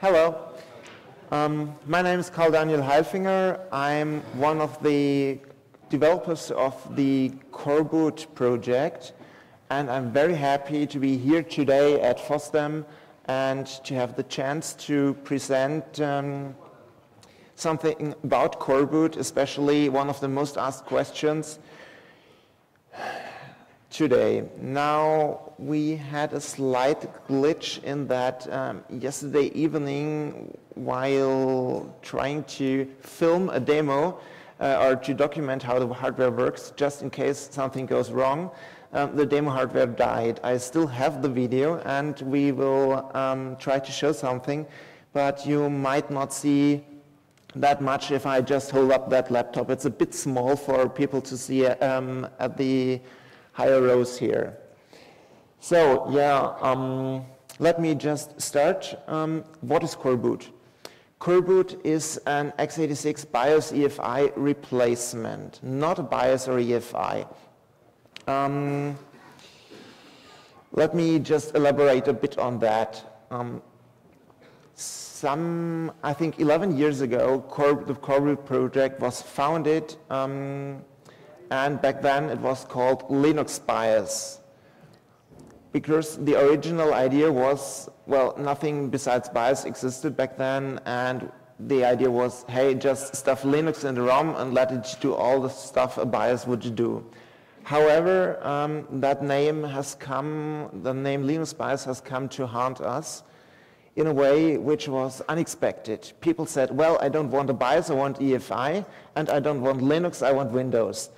Hello. Um, my name is Carl Daniel Hailfinger. I'm one of the developers of the Coreboot project, and I'm very happy to be here today at FOSDEM and to have the chance to present um, something about Coreboot, especially one of the most asked questions today. Now, we had a slight glitch in that um, yesterday evening while trying to film a demo uh, or to document how the hardware works, just in case something goes wrong, um, the demo hardware died. I still have the video and we will um, try to show something, but you might not see that much if I just hold up that laptop. It's a bit small for people to see um, at the higher rows here. So yeah, um, let me just start. Um, what is Coreboot? Coreboot is an x86 BIOS EFI replacement, not a BIOS or EFI. Um, let me just elaborate a bit on that. Um, some, I think 11 years ago, the Coreboot project was founded, um, and back then it was called Linux BIOS. Because the original idea was, well, nothing besides BIOS existed back then, and the idea was, hey, just stuff Linux in the ROM and let it do all the stuff a BIOS would do. However, um, that name has come, the name Linux BIOS has come to haunt us in a way which was unexpected. People said, well, I don't want a BIOS, I want EFI, and I don't want Linux, I want Windows.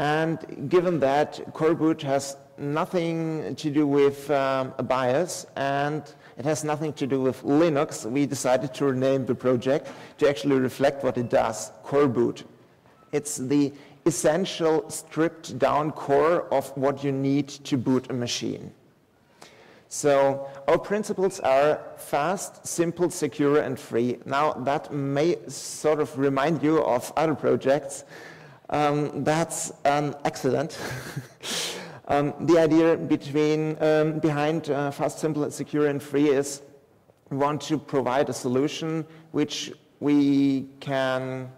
And given that Coreboot has nothing to do with um, a BIOS and it has nothing to do with Linux, we decided to rename the project to actually reflect what it does, Coreboot. It's the essential stripped down core of what you need to boot a machine. So our principles are fast, simple, secure, and free. Now that may sort of remind you of other projects. Um, that's an accident. um, the idea between, um, behind uh, fast, simple, secure, and free is we want to provide a solution which we can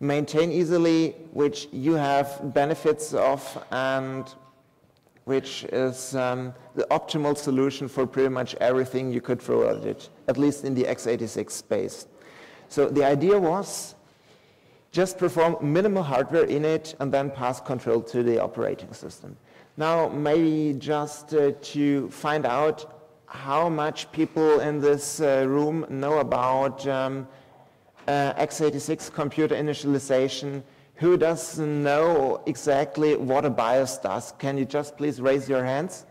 maintain easily, which you have benefits of, and which is um, the optimal solution for pretty much everything you could throw at it, at least in the x86 space. So the idea was just perform minimal hardware in it and then pass control to the operating system. Now, maybe just uh, to find out how much people in this uh, room know about um, uh, x86 computer initialization, who doesn't know exactly what a BIOS does? Can you just please raise your hands?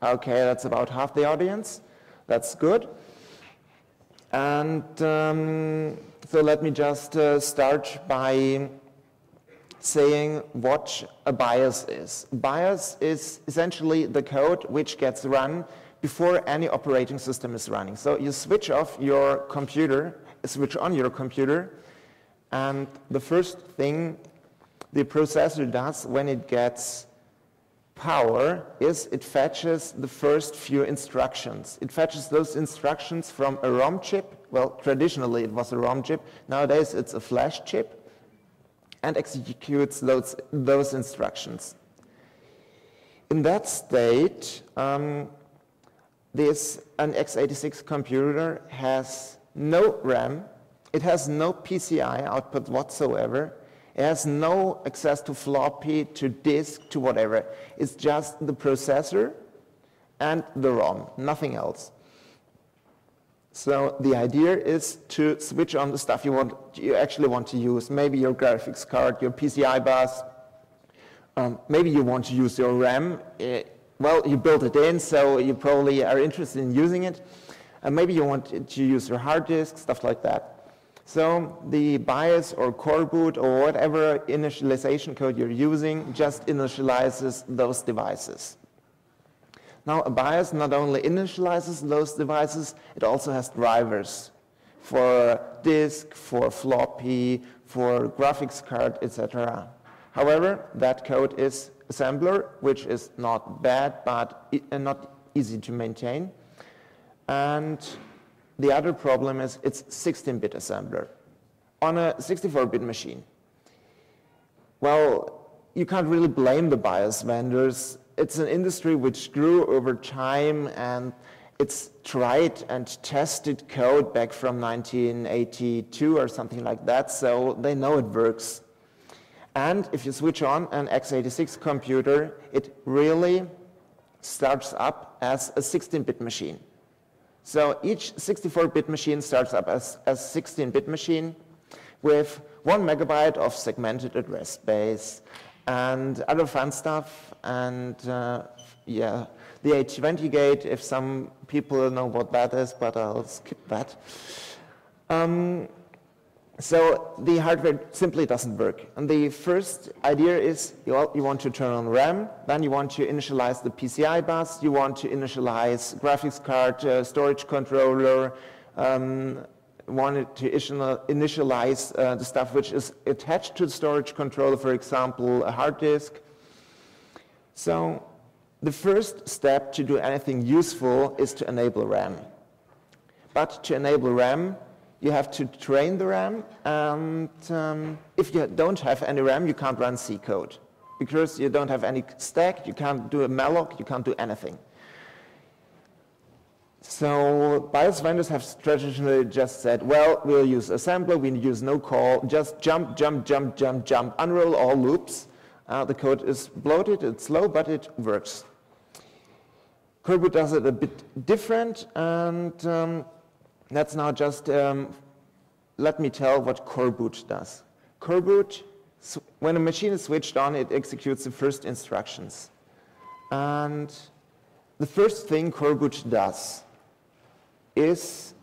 Okay, that's about half the audience. That's good. And um, so let me just uh, start by saying what a BIOS is. BIOS is essentially the code which gets run before any operating system is running. So you switch off your computer, switch on your computer, and the first thing the processor does when it gets power is it fetches the first few instructions. It fetches those instructions from a ROM chip. Well, traditionally it was a ROM chip. Nowadays it's a flash chip and executes those, those instructions. In that state, um, this an x86 computer has no RAM, it has no PCI output whatsoever. It has no access to floppy, to disk, to whatever. It's just the processor and the ROM, nothing else. So the idea is to switch on the stuff you want, you actually want to use. Maybe your graphics card, your PCI bus. Um, maybe you want to use your RAM. It, well, you built it in, so you probably are interested in using it. And maybe you want to use your hard disk, stuff like that. So the BIOS or coreboot or whatever initialization code you're using just initializes those devices. Now a BIOS not only initializes those devices, it also has drivers for disk, for floppy, for graphics card, etc. However, that code is assembler, which is not bad, but uh, not easy to maintain. And the other problem is it's 16-bit assembler on a 64-bit machine. Well, you can't really blame the BIOS vendors. It's an industry which grew over time and it's tried and tested code back from 1982 or something like that, so they know it works. And if you switch on an x86 computer, it really starts up as a 16-bit machine. So each 64-bit machine starts up as a 16-bit machine with one megabyte of segmented address space and other fun stuff. And uh, yeah, the A20 gate, if some people know what that is, but I'll skip that. Um, so the hardware simply doesn't work. And the first idea is you, you want to turn on RAM, then you want to initialize the PCI bus, you want to initialize graphics card, uh, storage controller, um, wanted to initialize uh, the stuff which is attached to the storage controller, for example, a hard disk. So the first step to do anything useful is to enable RAM. But to enable RAM, you have to train the RAM, and um, if you don't have any RAM, you can't run C code. Because you don't have any stack, you can't do a malloc, you can't do anything. So BIOS vendors have traditionally just said, well, we'll use assembler, we use no call, just jump, jump, jump, jump, jump, unroll all loops. Uh, the code is bloated, it's slow, but it works. Coreboot does it a bit different, and um, let's now just um, let me tell what coreboot does. Coreboot, when a machine is switched on, it executes the first instructions. And the first thing coreboot does is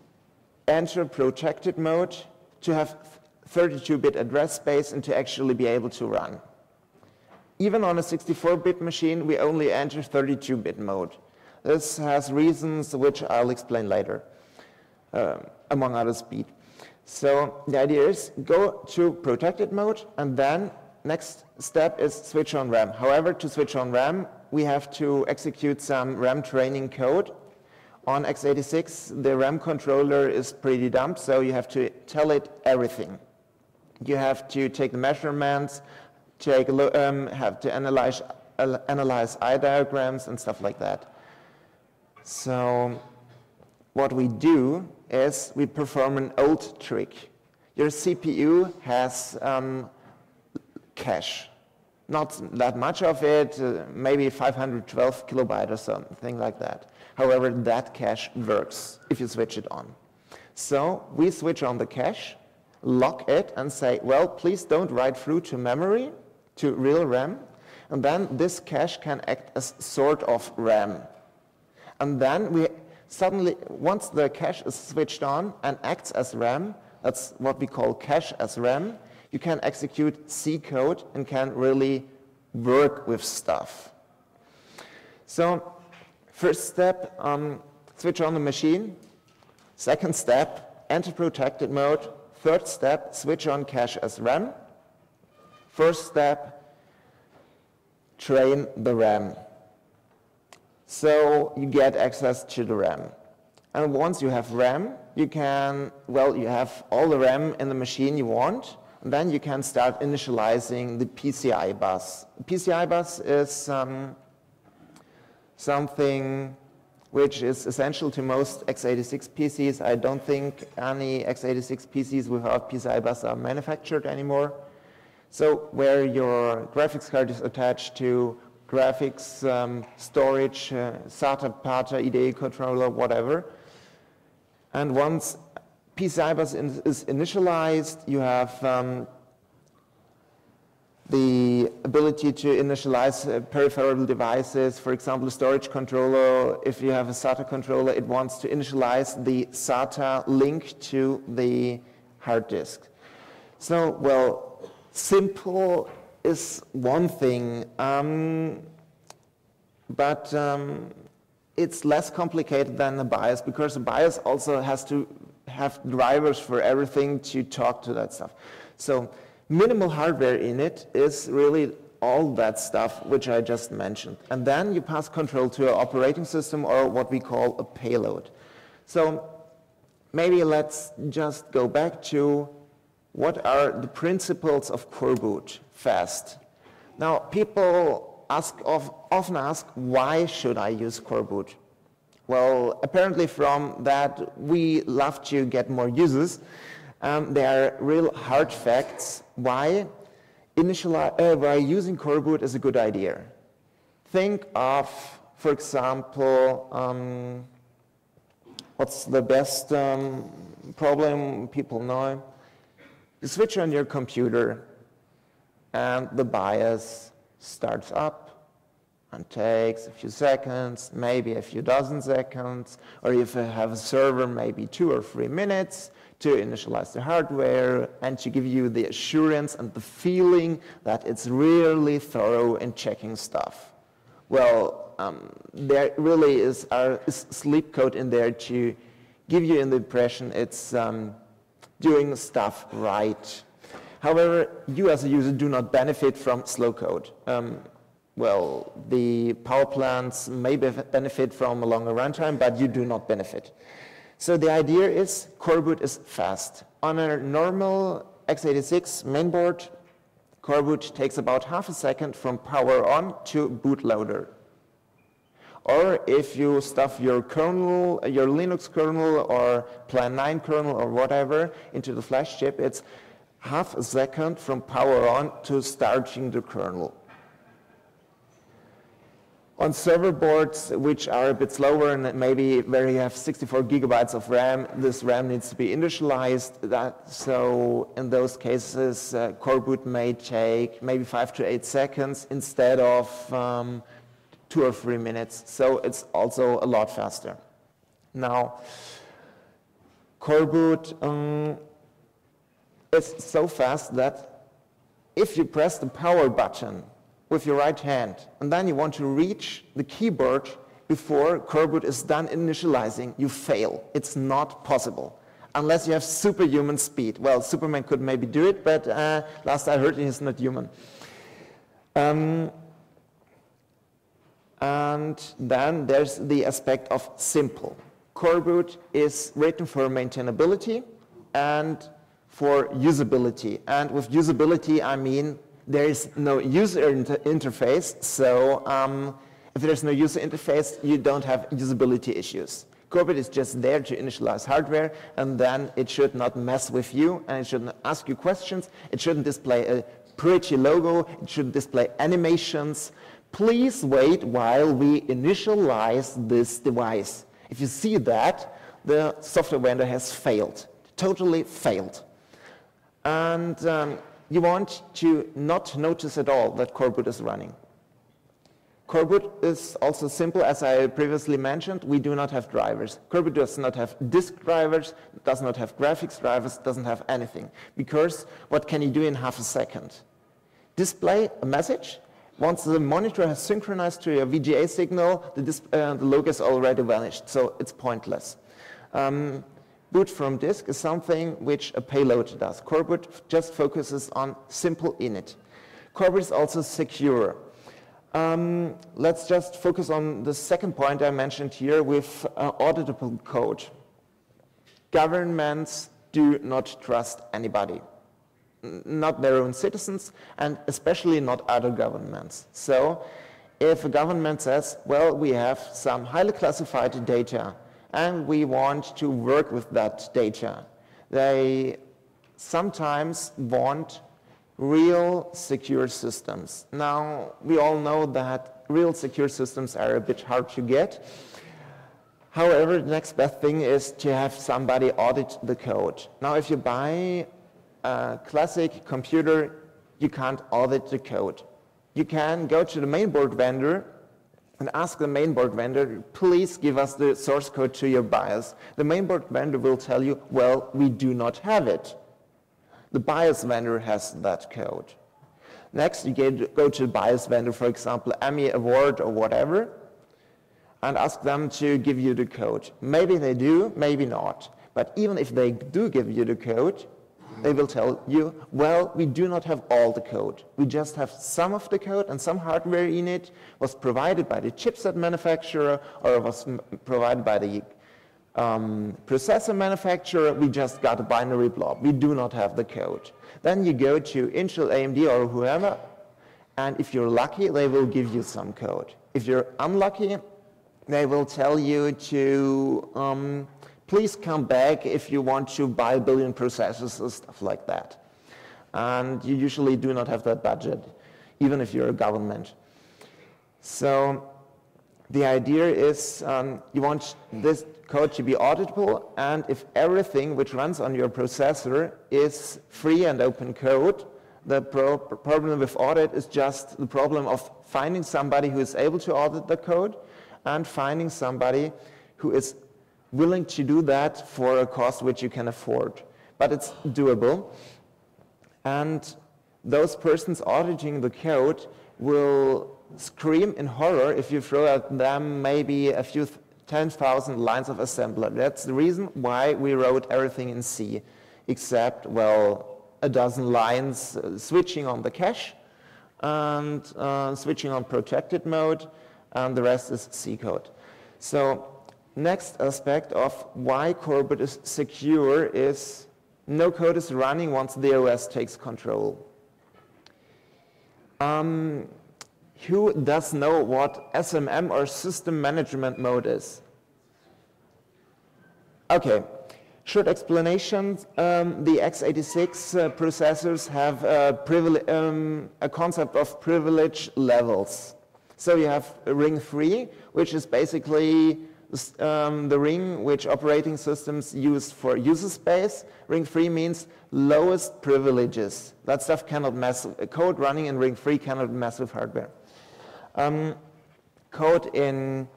enter protected mode to have 32-bit address space and to actually be able to run. Even on a 64-bit machine, we only enter 32-bit mode. This has reasons which I'll explain later uh, among other speed. So the idea is go to protected mode and then next step is switch on RAM. However, to switch on RAM, we have to execute some RAM training code. On x86, the RAM controller is pretty dumb, so you have to tell it everything. You have to take the measurements, take um, have to analyze, uh, analyze eye diagrams and stuff like that. So what we do is we perform an old trick. Your CPU has um, cache. Not that much of it, uh, maybe 512 kilobyte or something like that. However, that cache works if you switch it on. So we switch on the cache, lock it, and say, well, please don't write through to memory, to real RAM. And then this cache can act as sort of RAM. And then we suddenly, once the cache is switched on and acts as RAM, that's what we call cache as RAM, you can execute C code and can really work with stuff. So first step, um, switch on the machine. Second step, enter protected mode. Third step, switch on cache as RAM. First step, train the RAM. So you get access to the RAM. And once you have RAM, you can, well, you have all the RAM in the machine you want, and then you can start initializing the PCI bus. PCI bus is um, something which is essential to most x86 PCs. I don't think any x86 PCs without PCI bus are manufactured anymore. So where your graphics card is attached to graphics, um, storage, uh, SATA, PATA, IDE controller, whatever. And once PCI bus in, is initialized, you have um, the ability to initialize uh, peripheral devices. For example, a storage controller, if you have a SATA controller, it wants to initialize the SATA link to the hard disk. So, well, simple is one thing, um, but um, it's less complicated than the BIOS because the BIOS also has to have drivers for everything to talk to that stuff. So minimal hardware in it is really all that stuff which I just mentioned. And then you pass control to an operating system or what we call a payload. So maybe let's just go back to what are the principles of coreboot fast. Now, people ask of, often ask, why should I use coreboot? Well, apparently from that, we love to get more users. Um, there are real hard facts why, uh, why using coreboot is a good idea. Think of, for example, um, what's the best um, problem people know? You switch on your computer and the BIOS starts up and takes a few seconds, maybe a few dozen seconds, or if you have a server, maybe two or three minutes to initialize the hardware and to give you the assurance and the feeling that it's really thorough in checking stuff. Well, um, there really is, our, sleep code in there to give you the impression it's um, doing stuff right. However, you as a user do not benefit from slow code. Um, well, the power plants may benefit from a longer runtime, but you do not benefit. So the idea is coreboot is fast. On a normal x86 mainboard, coreboot takes about half a second from power on to bootloader. Or if you stuff your kernel, your Linux kernel or Plan 9 kernel or whatever into the flash chip, it's half a second from power on to starting the kernel. On server boards, which are a bit slower and maybe where you have 64 gigabytes of RAM, this RAM needs to be initialized. That, so in those cases, uh, coreboot may take maybe five to eight seconds instead of um, two or three minutes. So it's also a lot faster. Now, coreboot um, it's so fast that if you press the power button with your right hand and then you want to reach the keyboard before coreboot is done initializing, you fail. It's not possible unless you have superhuman speed. Well, Superman could maybe do it, but uh, last I heard he's not human. Um, and then there's the aspect of simple. Coreboot is written for maintainability and for usability. And with usability, I mean there is no user inter interface. So um, if there's no user interface, you don't have usability issues. Coreboot is just there to initialize hardware, and then it should not mess with you, and it shouldn't ask you questions. It shouldn't display a pretty logo. It shouldn't display animations. Please wait while we initialize this device. If you see that, the software vendor has failed, totally failed and um, you want to not notice at all that coreboot is running. Coreboot is also simple, as I previously mentioned, we do not have drivers. Coreboot does not have disk drivers, does not have graphics drivers, doesn't have anything. Because what can you do in half a second? Display a message. Once the monitor has synchronized to your VGA signal, the, uh, the logo is already vanished, so it's pointless. Um, boot from disk is something which a payload does. Coreboot just focuses on simple init. Coreboot is also secure. Um, let's just focus on the second point I mentioned here with uh, auditable code. Governments do not trust anybody, not their own citizens, and especially not other governments. So if a government says, well, we have some highly classified data, and we want to work with that data. They sometimes want real secure systems. Now, we all know that real secure systems are a bit hard to get. However, the next best thing is to have somebody audit the code. Now, if you buy a classic computer, you can't audit the code. You can go to the mainboard vendor and ask the mainboard vendor, please give us the source code to your BIOS. The mainboard vendor will tell you, well, we do not have it. The BIOS vendor has that code. Next, you get, go to the BIOS vendor, for example, AMI Award or whatever, and ask them to give you the code. Maybe they do, maybe not. But even if they do give you the code, they will tell you, well, we do not have all the code. We just have some of the code and some hardware in it was provided by the chipset manufacturer or was provided by the um, processor manufacturer, we just got a binary blob. We do not have the code. Then you go to Intel, AMD, or whoever, and if you're lucky, they will give you some code. If you're unlucky, they will tell you to um, please come back if you want to buy a billion processors or stuff like that. And you usually do not have that budget, even if you're a government. So the idea is um, you want this code to be auditable, and if everything which runs on your processor is free and open code, the pro problem with audit is just the problem of finding somebody who is able to audit the code and finding somebody who is willing to do that for a cost which you can afford. But it's doable. And those persons auditing the code will scream in horror if you throw at them maybe a few 10,000 lines of assembler. That's the reason why we wrote everything in C, except, well, a dozen lines uh, switching on the cache and uh, switching on protected mode, and the rest is C code. So next aspect of why Coreboot is secure is no code is running once the OS takes control. Um, who does know what SMM or system management mode is? Okay, short explanation. Um, the x86 uh, processors have a, um, a, concept of privilege levels. So you have ring 3, which is basically um, the ring which operating systems use for user space. Ring 3 means lowest privileges. That stuff cannot mess, code running in ring 3 cannot mess with hardware. Um, code in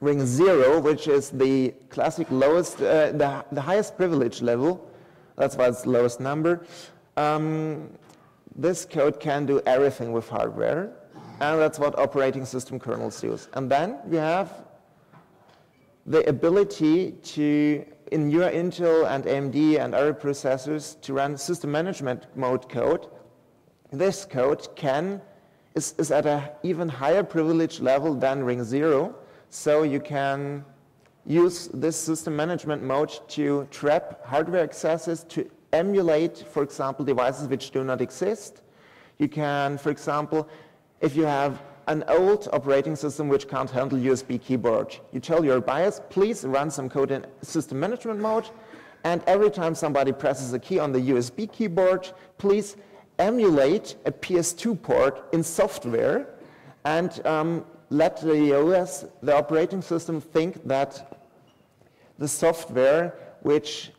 ring 0, which is the classic lowest, uh, the, the highest privilege level, that's why it's lowest number. Um, this code can do everything with hardware, and that's what operating system kernels use. And then you have the ability to, in your Intel and AMD and other processors, to run system management mode code. This code can is, is at an even higher privilege level than ring zero, so you can use this system management mode to trap hardware accesses to emulate, for example, devices which do not exist. You can, for example, if you have an old operating system which can't handle USB keyboard. You tell your BIOS, please run some code in system management mode, and every time somebody presses a key on the USB keyboard, please emulate a PS2 port in software and um, let the OS, the operating system, think that the software which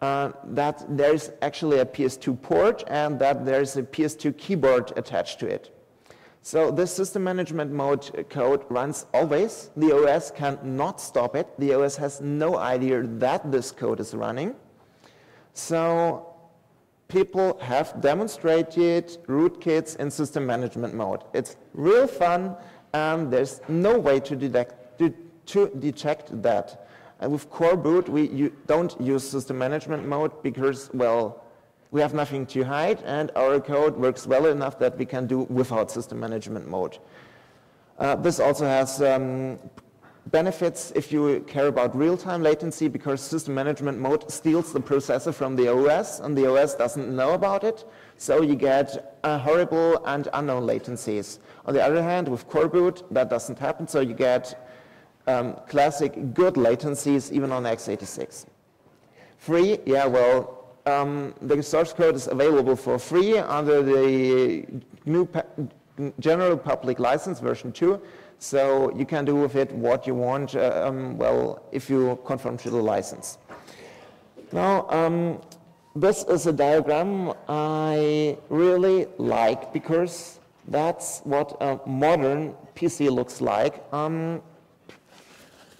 uh, that there's actually a PS2 port and that there's a PS2 keyboard attached to it. So this system management mode code runs always. The OS cannot stop it. The OS has no idea that this code is running. So people have demonstrated rootkits in system management mode. It's real fun, and there's no way to detect, to, to detect that. And with Coreboot, we don't use system management mode because, well, we have nothing to hide, and our code works well enough that we can do without system management mode. Uh, this also has um, benefits if you care about real-time latency because system management mode steals the processor from the OS and the OS doesn't know about it. So you get uh, horrible and unknown latencies. On the other hand, with Coreboot, that doesn't happen. So you get um, classic good latencies even on x86. Free, yeah, well, um, the source code is available for free under the GNU general public license version 2. So you can do with it what you want, uh, um, well, if you conform to the license. Now, um, this is a diagram I really like because that's what a modern PC looks like. Um,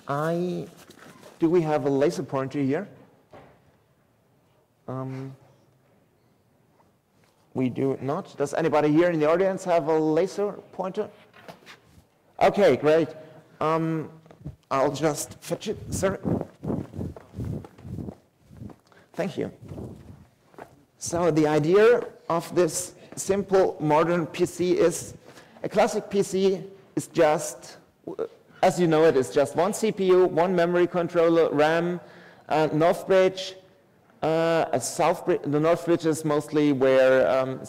I, do we have a laser pointer here? Um, we do not. Does anybody here in the audience have a laser pointer? Okay, great. Um, I'll just fetch it, sir. Thank you. So the idea of this simple modern PC is a classic PC is just as you know it is just one CPU, one memory controller, RAM, uh, North Bridge, uh, South the North Bridge is mostly where um,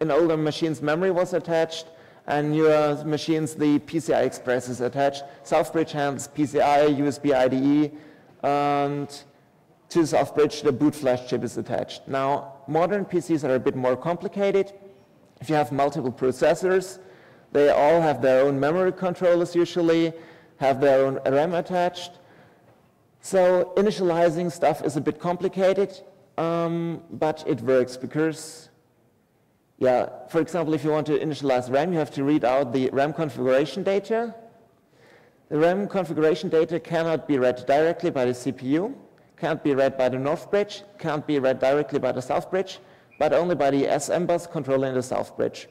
in older machines memory was attached, and newer machines the PCI Express is attached. South Bridge handles PCI, USB IDE, and to South Bridge the boot flash chip is attached. Now, modern PCs are a bit more complicated. If you have multiple processors, they all have their own memory controllers usually, have their own RAM attached. So initializing stuff is a bit complicated, um, but it works because, yeah, for example, if you want to initialize RAM, you have to read out the RAM configuration data. The RAM configuration data cannot be read directly by the CPU, can't be read by the North Bridge, can't be read directly by the South Bridge, but only by the SMBus controlling the South Bridge.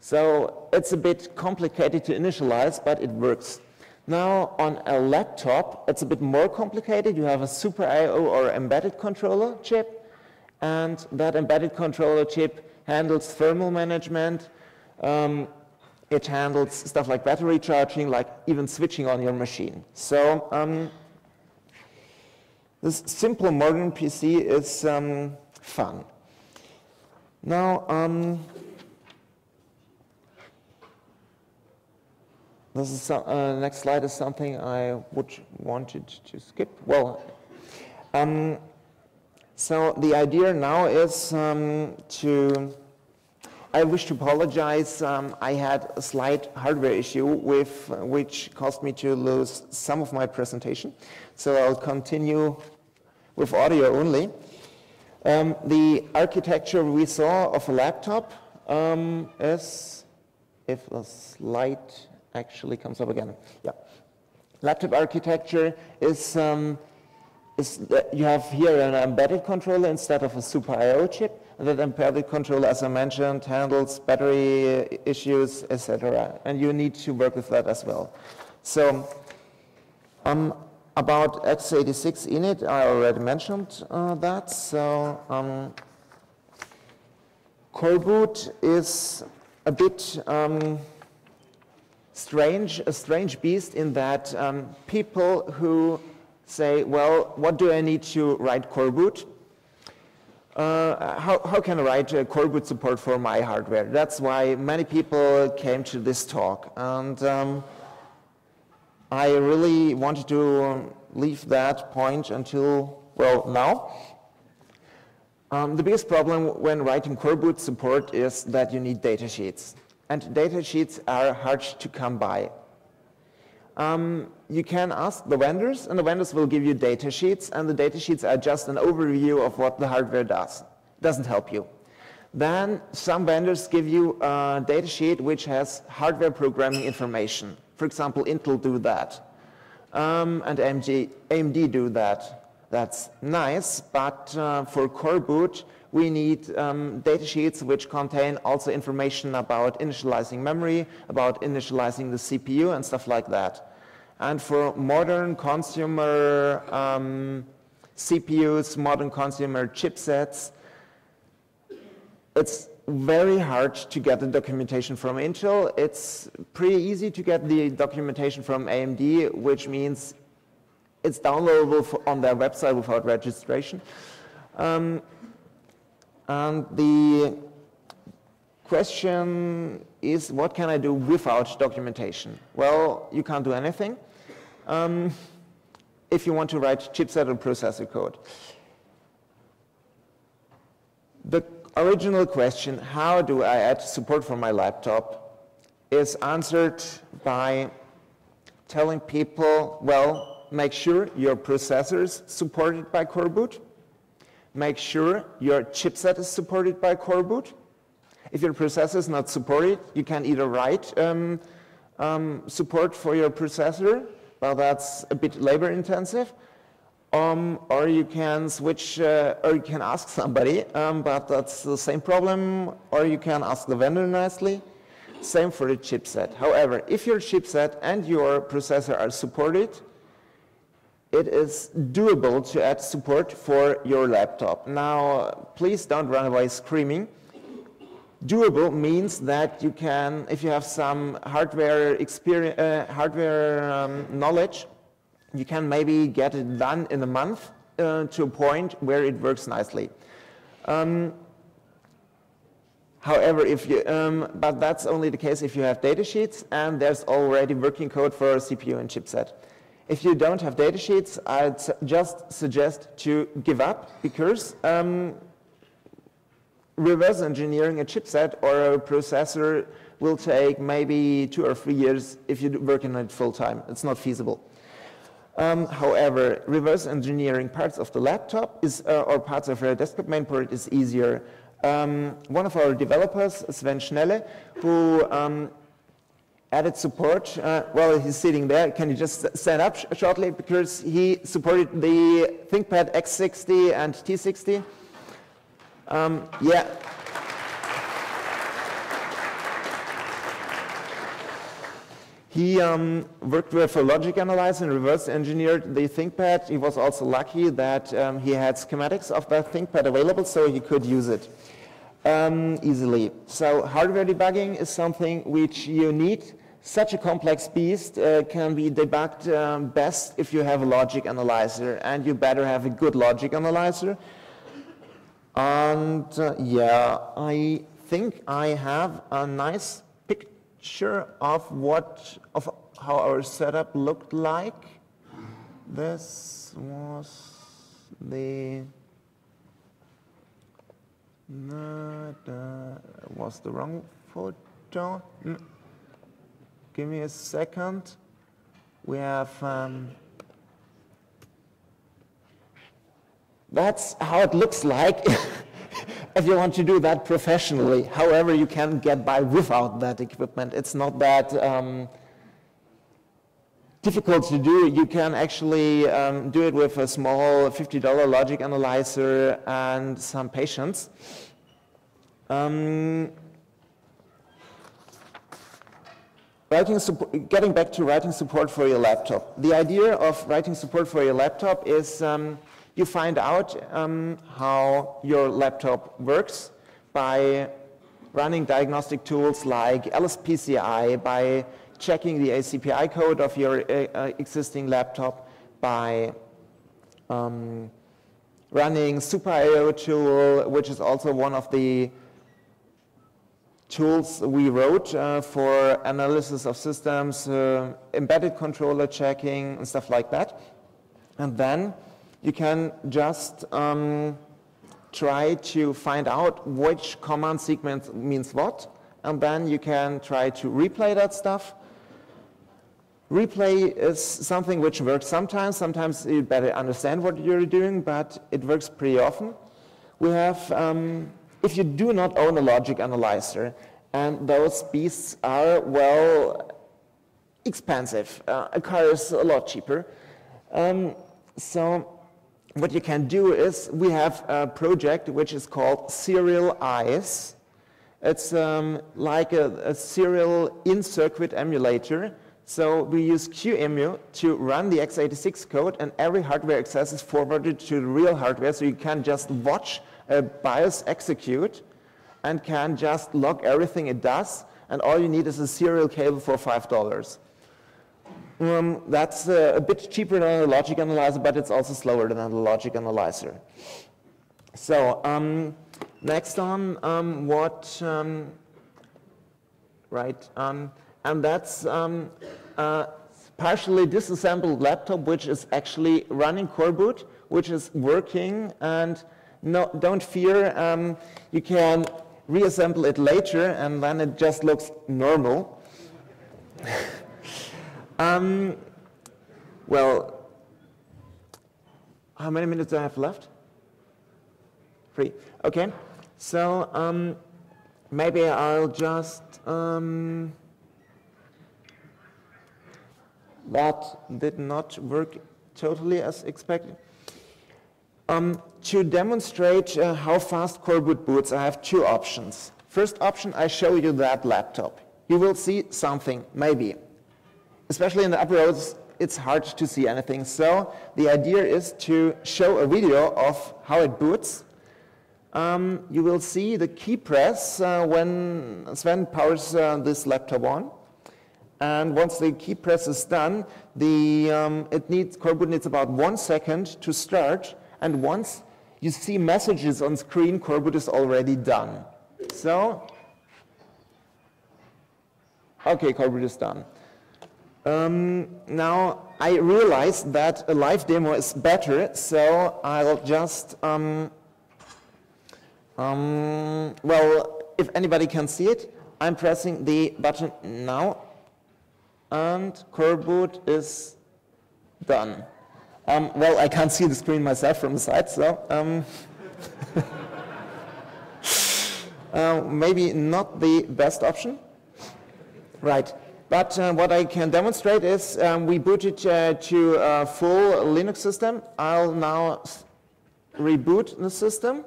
So it's a bit complicated to initialize, but it works. Now on a laptop, it's a bit more complicated. You have a Super I.O. or embedded controller chip, and that embedded controller chip handles thermal management. Um, it handles stuff like battery charging, like even switching on your machine. So um, this simple modern PC is um, fun. Now, this is uh, next slide is something I would wanted to skip. Well, um, so the idea now is um, to. I wish to apologize. Um, I had a slight hardware issue with which caused me to lose some of my presentation. So I'll continue with audio only. Um, the architecture we saw of a laptop um, is, if the slide actually comes up again, yeah. Laptop architecture is, um, is you have here an embedded controller instead of a Super I.O. chip. And that embedded controller, as I mentioned, handles battery issues, etc. And you need to work with that as well. So um, about x86 init, I already mentioned uh, that. So um, Coreboot is a bit um, strange, a strange beast in that um, people who say, well, what do I need to write Coreboot? Uh, how, how can I write Coreboot support for my hardware? That's why many people came to this talk. And um, I really wanted to leave that point until, well, now. Um, the biggest problem when writing coreboot support is that you need datasheets. And datasheets are hard to come by. Um, you can ask the vendors, and the vendors will give you datasheets, and the datasheets are just an overview of what the hardware does. Doesn't help you. Then some vendors give you a datasheet which has hardware programming information. For example, Intel do that. Um, and AMD, AMD do that. That's nice, but uh, for Coreboot, we need um, datasheets which contain also information about initializing memory, about initializing the CPU and stuff like that. And for modern consumer um, CPUs, modern consumer chipsets, it's very hard to get the documentation from Intel. It's pretty easy to get the documentation from AMD, which means it's downloadable on their website without registration. Um, and the question is, what can I do without documentation? Well, you can't do anything um, if you want to write chipset or processor code. The original question, how do I add support for my laptop, is answered by telling people, well, make sure your processor is supported by Coreboot. Make sure your chipset is supported by Coreboot. If your processor is not supported, you can either write um, um, support for your processor, but that's a bit labor intensive, um, or you can switch, uh, or you can ask somebody, um, but that's the same problem, or you can ask the vendor nicely. Same for the chipset. However, if your chipset and your processor are supported, it is doable to add support for your laptop. Now, please don't run away screaming. Doable means that you can, if you have some hardware experience, uh, hardware um, knowledge, you can maybe get it done in a month uh, to a point where it works nicely. Um, however, if you, um, but that's only the case if you have datasheets and there's already working code for CPU and chipset. If you don't have datasheets, I'd just suggest to give up because um, reverse engineering a chipset or a processor will take maybe two or three years if you work on it full time. It's not feasible. Um, however, reverse engineering parts of the laptop is, uh, or parts of a desktop mainboard is easier. Um, one of our developers, Sven Schnelle, who um, added support, uh, well, he's sitting there. Can you just stand up sh shortly? Because he supported the ThinkPad X60 and T60. Um, yeah. He um, worked with a logic analyzer and reverse engineered the ThinkPad. He was also lucky that um, he had schematics of that ThinkPad available so he could use it um, easily. So hardware debugging is something which you need. Such a complex beast uh, can be debugged um, best if you have a logic analyzer and you better have a good logic analyzer and uh, yeah, I think I have a nice picture of what of how our setup looked like. This was the was the wrong photo. Give me a second. We have um, That's how it looks like if you want to do that professionally. However, you can get by without that equipment. It's not that um, difficult to do. You can actually um, do it with a small $50 logic analyzer and some patience. Um, writing getting back to writing support for your laptop. The idea of writing support for your laptop is um, you find out um, how your laptop works by running diagnostic tools like LSPCI, by checking the ACPI code of your uh, uh, existing laptop, by um, running SuperIO tool, which is also one of the tools we wrote uh, for analysis of systems, uh, embedded controller checking, and stuff like that. And then you can just um, try to find out which command sequence means what, and then you can try to replay that stuff. Replay is something which works sometimes. Sometimes you better understand what you're doing, but it works pretty often. We have, um, if you do not own a logic analyzer, and those beasts are, well, expensive. Uh, a car is a lot cheaper. Um, so what you can do is we have a project which is called SerialICE. It's um, like a, a serial in-circuit emulator. So we use QEMU to run the x86 code and every hardware access is forwarded to the real hardware so you can just watch a BIOS execute and can just log everything it does and all you need is a serial cable for $5. Um, that's uh, a bit cheaper than a logic analyzer, but it's also slower than a logic analyzer. So um, next on um, what, um, right, um, and that's um, a partially disassembled laptop which is actually running coreboot, which is working, and no, don't fear, you can reassemble it later and then it just looks normal. Um, well, how many minutes do I have left? Three. Okay. So um, maybe I'll just. Um, that did not work totally as expected. Um, to demonstrate uh, how fast coreboot boots, I have two options. First option, I show you that laptop. You will see something, maybe especially in the upper rows, it's hard to see anything. So the idea is to show a video of how it boots. um, you will see the key press uh, when Sven powers uh, this laptop on. And once the key press is done, the, um, it needs, Coreboot needs about one second to start. And once you see messages on screen, Coreboot is already done. So, okay, Coreboot is done. Um, now, I realize that a live demo is better, so I'll just, um, um, well, if anybody can see it, I'm pressing the button now and Coreboot is done. Um, well, I can't see the screen myself from the side, so um, uh, maybe not the best option. Right. But uh, what I can demonstrate is um, we booted uh, to a full Linux system. I'll now reboot the system.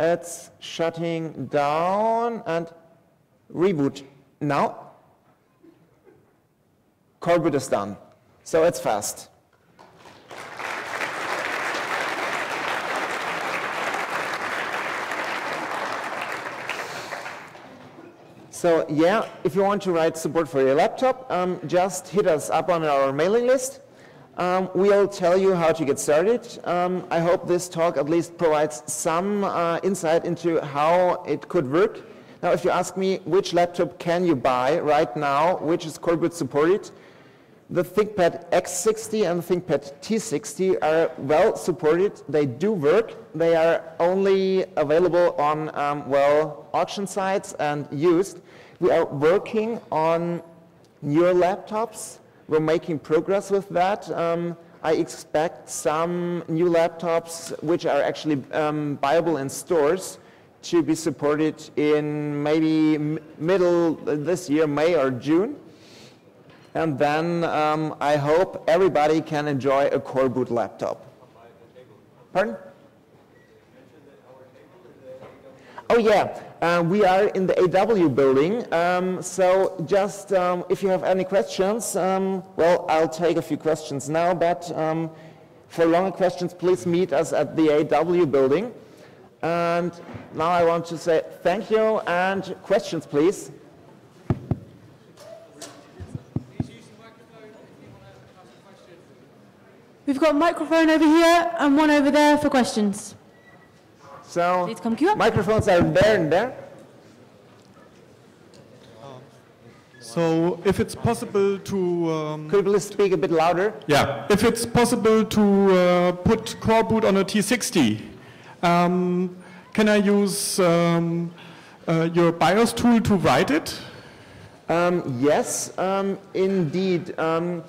It's shutting down and reboot now. Coreboot is done. So it's fast. So yeah, if you want to write support for your laptop, um, just hit us up on our mailing list. Um, we'll tell you how to get started. Um, I hope this talk at least provides some uh, insight into how it could work. Now, if you ask me which laptop can you buy right now, which is Coreboot supported, the ThinkPad X60 and the ThinkPad T60 are well supported. They do work. They are only available on, um, well, auction sites and used. We are working on newer laptops. We're making progress with that. Um, I expect some new laptops which are actually um, buyable in stores to be supported in maybe middle this year, May or June. And then um, I hope everybody can enjoy a Coreboot laptop. Pardon? Oh yeah, uh, we are in the AW building. Um, so just um, if you have any questions, um, well, I'll take a few questions now, but um, for longer questions, please meet us at the AW building. And now I want to say thank you and questions, please. We've got a microphone over here and one over there for questions. So Please come queue up. microphones are there and there. So if it's possible to, um, Could you please speak a bit louder? yeah, if it's possible to uh, put Coreboot on a T60, um, can I use um, uh, your BIOS tool to write it? Um, yes, um, indeed. Um,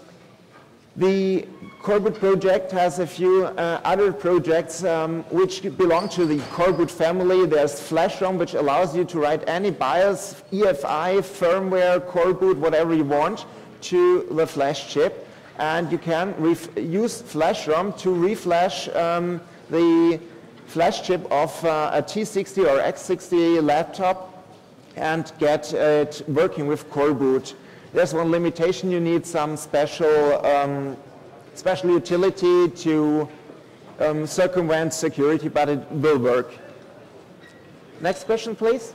the Coreboot project has a few uh, other projects um, which belong to the Coreboot family. There's FlashROM, which allows you to write any BIOS, EFI, firmware, Coreboot, whatever you want, to the flash chip. And you can use FlashROM to reflash um, the flash chip of uh, a T60 or X60 laptop and get it working with Coreboot. There's one limitation, you need some special, um, special utility to um, circumvent security, but it will work. Next question, please.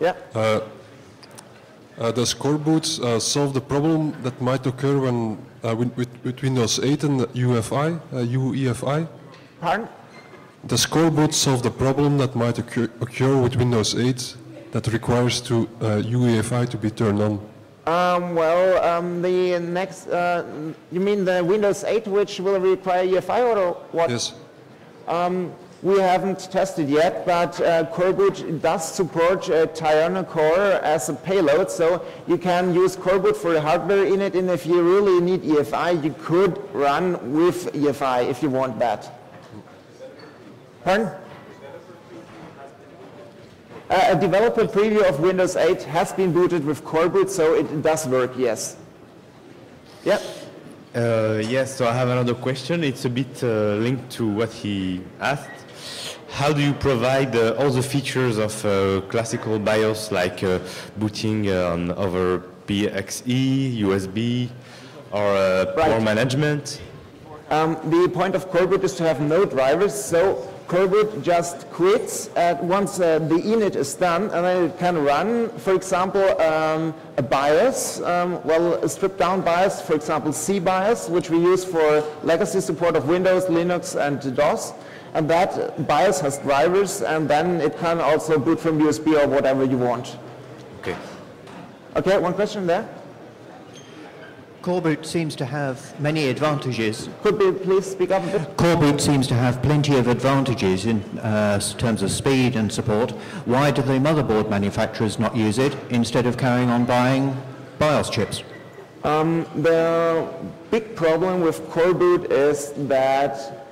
Yeah. Uh, uh, does Coreboot uh, solve the problem that might occur when uh, with, with, Windows 8 and UEFI, UEFI? Pardon? Does Coreboot solve the problem that might occur, occur with Windows 8 that requires to uh, UEFI to be turned on? Um, well, um, the next, uh, you mean the Windows 8 which will require EFI or what? Yes. Um, we haven't tested yet, but uh, Coreboot does support uh, Core as a payload, so you can use Coreboot for the hardware init, and if you really need EFI, you could run with EFI if you want that. Pardon? Uh, a developer preview of Windows 8 has been booted with Coreboot, so it does work, yes. Yeah? Uh, yes, so I have another question. It's a bit uh, linked to what he asked. How do you provide uh, all the features of uh, classical BIOS, like uh, booting on over PXE, USB, or right. power management? Um, the point of Coreboot is to have no drivers, so Coreboot just quits at once uh, the init is done, and then it can run, for example, um, a BIOS, um, well, a stripped down BIOS, for example, SeaBIOS, which we use for legacy support of Windows, Linux, and DOS. And that BIOS has drivers, and then it can also boot from USB or whatever you want. Okay. Okay, one question there. Coreboot seems to have many advantages. Could we please speak up a bit? Coreboot seems to have plenty of advantages in uh, terms of speed and support. Why do the motherboard manufacturers not use it instead of carrying on buying BIOS chips? The big problem with Coreboot is that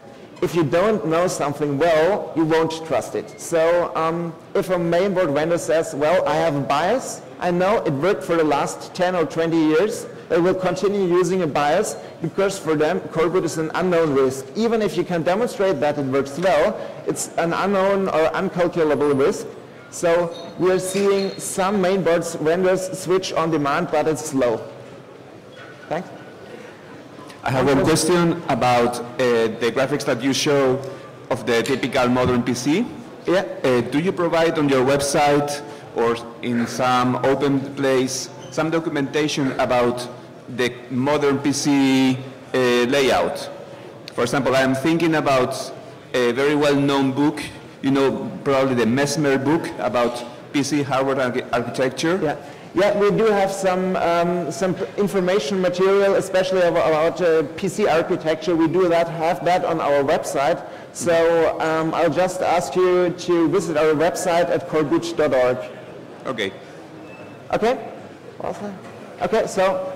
if you don't know something well, you won't trust it. So um, if a mainboard vendor says, well, I have a BIOS, I know it worked for the last 10 or 20 years, they will continue using a BIOS because for them, Coreboot is an unknown risk. Even if you can demonstrate that it works well, it's an unknown or uncalculable risk. So we are seeing some mainboards vendors switch on demand, but it's slow. Thanks. I have one question about uh, the graphics that you show of the typical modern PC. Yeah. Uh, do you provide on your website or in some open place some documentation about the modern PC uh, layout? For example, I am thinking about a very well-known book, you know, probably the Messmer book about PC hardware archi- architecture. Yeah, yeah, we do have some um, some information material, especially about uh, PC architecture. We do that have that on our website. So um, I'll just ask you to visit our website at coreboot.org. Okay. Okay. Awesome. Okay. So